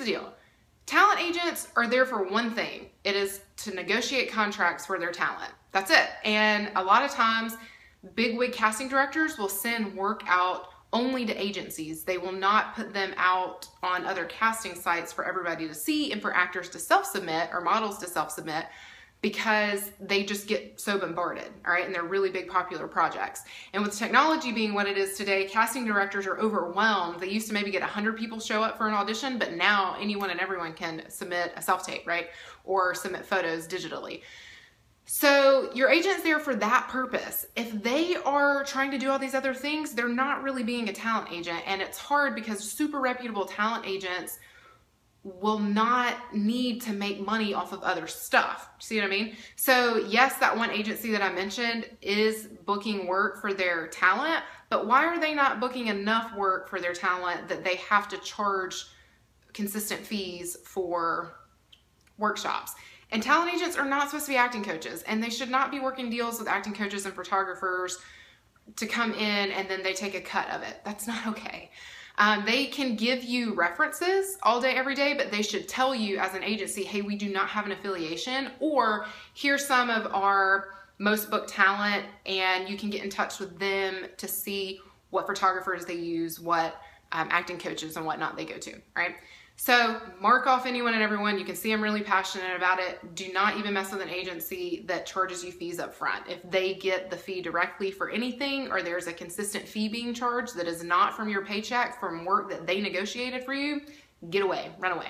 the deal. Talent agents are there for one thing. It is to negotiate contracts for their talent. That's it. And a lot of times, big wig casting directors will send work out only to agencies. They will not put them out on other casting sites for everybody to see and for actors to self submit or models to self submit because they just get so bombarded, all right? And they're really big popular projects. And with technology being what it is today, casting directors are overwhelmed. They used to maybe get 100 people show up for an audition, but now anyone and everyone can submit a self tape, right? Or submit photos digitally. So your agent's there for that purpose. If they are trying to do all these other things, they're not really being a talent agent. And it's hard because super reputable talent agents will not need to make money off of other stuff. See what I mean? So, yes, that one agency that I mentioned is booking work for their talent, but why are they not booking enough work for their talent that they have to charge consistent fees for workshops? And talent agents are not supposed to be acting coaches, and they should not be working deals with acting coaches and photographers to come in and then they take a cut of it. That's not okay. Um, they can give you references all day, every day, but they should tell you as an agency, hey, we do not have an affiliation, or here's some of our most booked talent, and you can get in touch with them to see what photographers they use, what um, acting coaches and whatnot they go to, right? So mark off anyone and everyone. You can see I'm really passionate about it. Do not even mess with an agency that charges you fees up front. If they get the fee directly for anything or there's a consistent fee being charged that is not from your paycheck from work that they negotiated for you, get away, run away.